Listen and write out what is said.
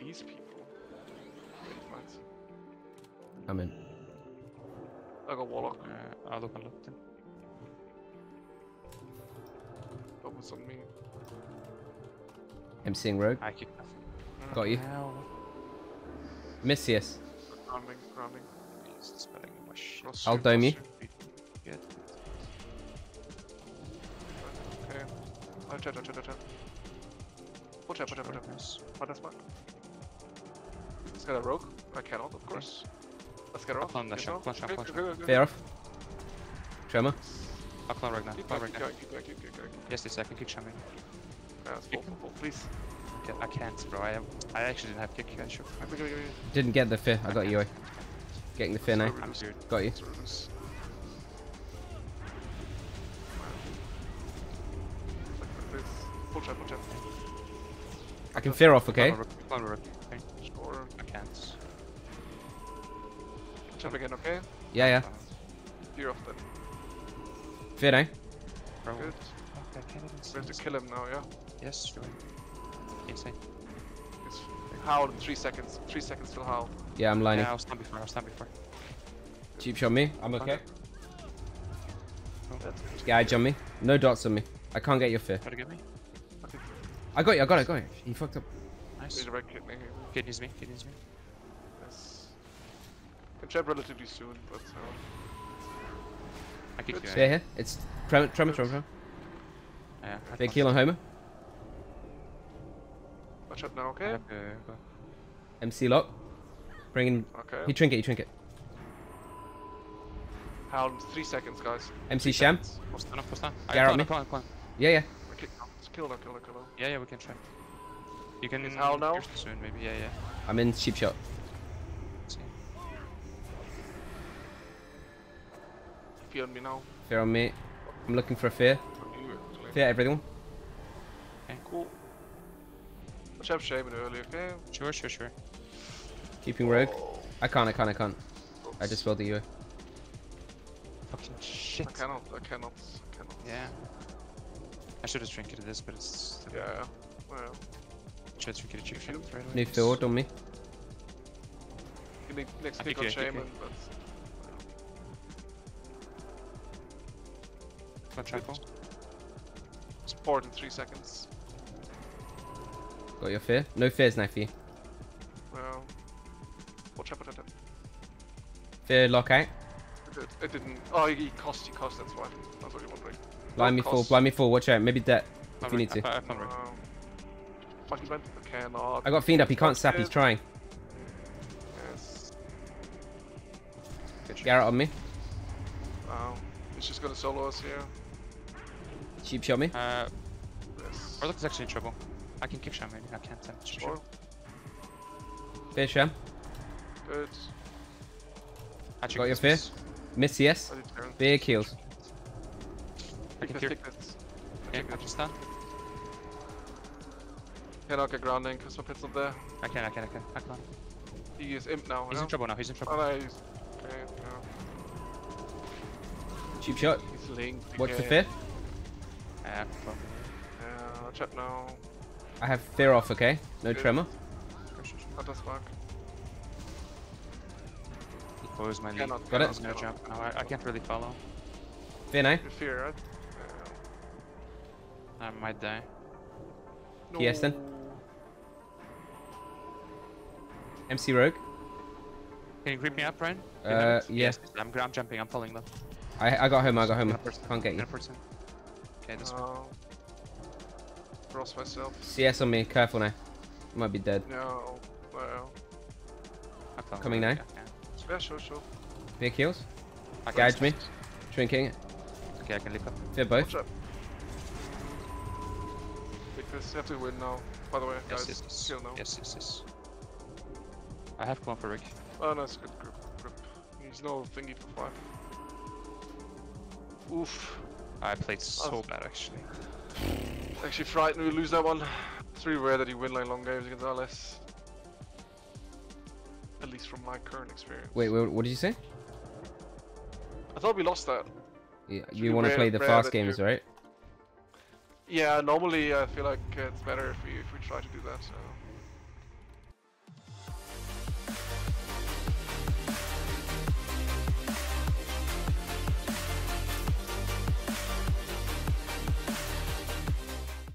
these people? Wait. I'm in. I got Warlock. Uh, I'll look and look then. Focus on me. I'm seeing Rogue. I kick nothing. Got you. Hell. Miss yes. Grounding, grounding. Spelling my shit. I'll dome you. Good. Okay. I'll chat, I'll chat, I'll chat. Pull chat, pull chat, pull chat. Oh, that's fine. Let's get a rogue. I cannot, of course. Let's get her off. clone that Get shot, her off. clone shot, Okay, clone okay, shot. okay, okay. Fair off. Tremor. I'll clone right now. Keep Clone going, right keep now. going, keep going, keep going, keep. Yes, this I can kick shaman. Yeah, please. Okay, I can't, bro. I have, I actually didn't have kick. I should. Give me, give me, give me. Didn't get the fear. I got you. Getting the fear now. I'm weird. Got you. Let's reduce. Like this. Full chat, full chat. I can fear off, okay? Clone rook, Clone Jump again, okay? Yeah, yeah. Uh, fear off then. Fear now. Bro. Good. Fuck, I can't even see We have to kill him now, yeah? Yes, sure. Insane. It's howl in three seconds. Three seconds till howl. Yeah, I'm lining. Yeah, I was stunned before. I was stunned before. Cheap shot me. I'm okay. That's good. Gouge on me. No dots on me. I can't get your fear. Try to get me. Okay. I got you. I got it. I got it. He fucked up. Nice. Need a red kidney here. Kidneys me. Kidneys me. Yes. Can trap relatively soon, but uh, I kick Good. you. Fear here. It's tremor, tremor, tremor. Yeah. I Big heal on Homer. watch out now, I okay? have, uh, go. MC lock. Bringing. Okay. He trinket. He trinket. Howl in three seconds, guys. MC Three Sham. seconds. Post on, post on. I Garrote clone, me. I clone, I clone. Yeah, yeah. Okay, let's kill now, kill now, kill now. Yeah, yeah, we can try. You can Is Howl now? soon, maybe. Yeah, yeah. I'm in cheap shot. Fear on me now. Fear on me. I'm looking for a fear. On. Fear everyone. Cool. Watch out, Shaman early, okay? Sure, sure, sure. Keeping rogue. Oh, I can't. I can't. I can't. I just spelled the U. Fucking shit. I cannot, I cannot, I cannot. Yeah. I should have trinketed this, but it's. Yeah, yeah. Well, Should have trinketed chief If you- shot right away. New field on me. you need next I pick on you- I think Shaman, but Not trample. support in three seconds. Got your fear. No fears for you. Well, watch out, watch out. Fear lock out. It, did- it didn't. Oh, he cost, he cost, that's why. That's what you're wondering. Blind me full. Blind me full. Watch out. Maybe debt. If Clone you rook. need to. I, I clone rook. Um, fucking went. Okay, not. I got fiend up. He can't sap. He's trying. Yes. Garrote on me. Wow. He's just gonna solo us here. Cheap shot me. Uh, Yes. Warlock is actually in trouble. I can kick shot maybe. I can't. uh, Sure. Sure. Fear sham. Good. I Got your fear? Miss yes. I did turn. Big. I can Take fear. this. Yeah, I this. can stun. Cannot get grounding because my pit's not there. I can, I can, I can. I clone. He is imp now. He's yeah? in trouble now. He's in Oh, trouble. no, he's. Okay, yeah. Cheap shot. He's linked. Watch the again. Fear. Yeah. Yeah, watch out now. I have fear off. Okay. No Good. tremor. Sure, sure, sure. Not. He closed my lead. Cannot. Got it? He's gonna jump. No, I, I can't really follow. Fear now. Your fear, right? I might die. Yeah. Yes, then. MC rogue. Can you creep me up, Brian? Can you Uh, have it? yeah. Yes, I'm, I'm jumping. I'm following them. I I got home. I got home. In a person. Can't get you. A person. Okay, this one. Cross uh, myself. CS on me. Careful now. Might be dead. No. Well. I coming now? yeah, yeah. Yeah, sure, sure. Big heals. I Gouge me. Shrinking. Okay, I can leap up. Fear both. Watch out. Because you have to win now. By the way, Yes, guys. yes, yes. Kill now. Yes, yes, yes. I have clone for Rick. Oh, nice. Good grip. grip. He's no thingy for five. Oof. I played so Oh. bad actually. Actually frightened we lose that one. It's really rare that you win like long games against LS. At least from my current experience. Wait, wait, what did you say? I thought we lost that. Yeah, It's you really want to play the fast games, you- right? Yeah, normally I feel like uh, it's better if we if we try to do that. So.